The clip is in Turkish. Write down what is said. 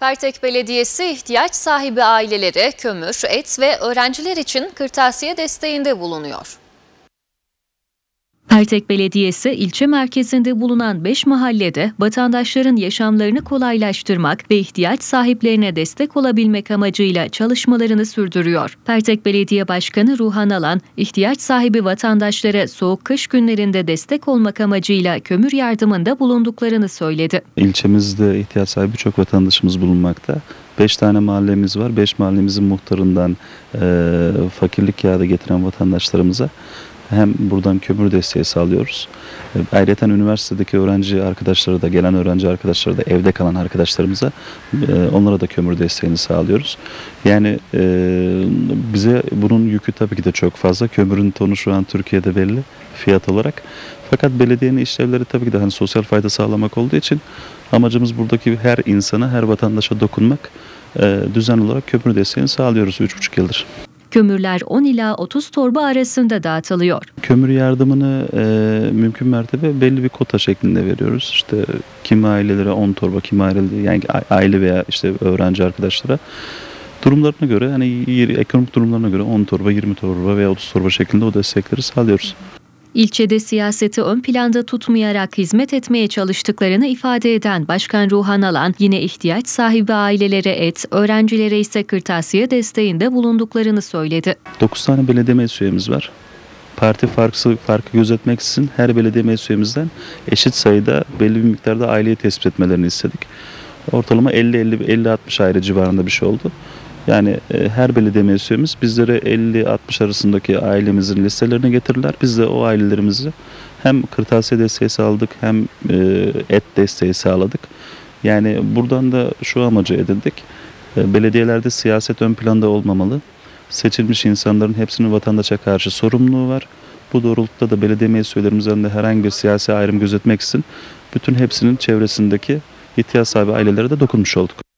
Pertek Belediyesi ihtiyaç sahibi ailelere kömür, et ve öğrenciler için kırtasiye desteğinde bulunuyor. Pertek Belediyesi ilçe merkezinde bulunan 5 mahallede vatandaşların yaşamlarını kolaylaştırmak ve ihtiyaç sahiplerine destek olabilmek amacıyla çalışmalarını sürdürüyor. Pertek Belediye Başkanı Ruhan Alan, ihtiyaç sahibi vatandaşlara soğuk kış günlerinde destek olmak amacıyla kömür yardımında bulunduklarını söyledi. İlçemizde ihtiyaç sahibi birçok vatandaşımız bulunmakta. 5 tane mahallemiz var. 5 mahallemizin muhtarından e, fakirlik yağda getiren vatandaşlarımıza hem buradan kömür desteği sağlıyoruz. E, ayrıca üniversitedeki öğrenci arkadaşları da gelen öğrenci arkadaşları da evde kalan arkadaşlarımıza e, onlara da kömür desteğini sağlıyoruz. Yani e, bize bunun yükü tabii ki de çok fazla. Kömürün tonu şu an Türkiye'de belli fiyat olarak. Fakat belediyenin işlevleri tabii ki de hani sosyal fayda sağlamak olduğu için amacımız buradaki her insana, her vatandaşa dokunmak. Düzenli olarak kömür desteğini sağlıyoruz 3,5 yıldır. Kömürler 10 ila 30 torba arasında dağıtılıyor. Kömür yardımını e, mümkün mertebe belli bir kota şeklinde veriyoruz. İşte kimi ailelere 10 torba, kimi ailelere yani aile veya işte öğrenci arkadaşlara durumlarına göre hani ekonomik durumlarına göre 10 torba, 20 torba veya 30 torba şeklinde o destekleri sağlıyoruz. İlçede siyaseti ön planda tutmayarak hizmet etmeye çalıştıklarını ifade eden Başkan Ruhan Alan yine ihtiyaç sahibi ailelere et, öğrencilere ise kırtasiye desteğinde bulunduklarını söyledi. 9 tane belediye meclis üyemiz var. Parti farkı, farkı gözetmeksizin her belediye meclis üyemizden eşit sayıda belli bir miktarda aileyi tespit etmelerini istedik. Ortalama 50-50-50-60 aile civarında bir şey oldu. Yani e, her belediye meclisimiz bizlere 50-60 arasındaki ailemizin listelerini getirirler. Biz de o ailelerimizi hem kırtasiye desteği sağladık hem e, et desteği sağladık. Yani buradan da şu amacı edindik. E, belediyelerde siyaset ön planda olmamalı. Seçilmiş insanların hepsinin vatandaşa karşı sorumluluğu var. Bu doğrultuda da belediye meclis üyelerimizden de herhangi bir siyasi ayrım gözetmek için bütün hepsinin çevresindeki ihtiyaç sahibi ailelere de dokunmuş olduk.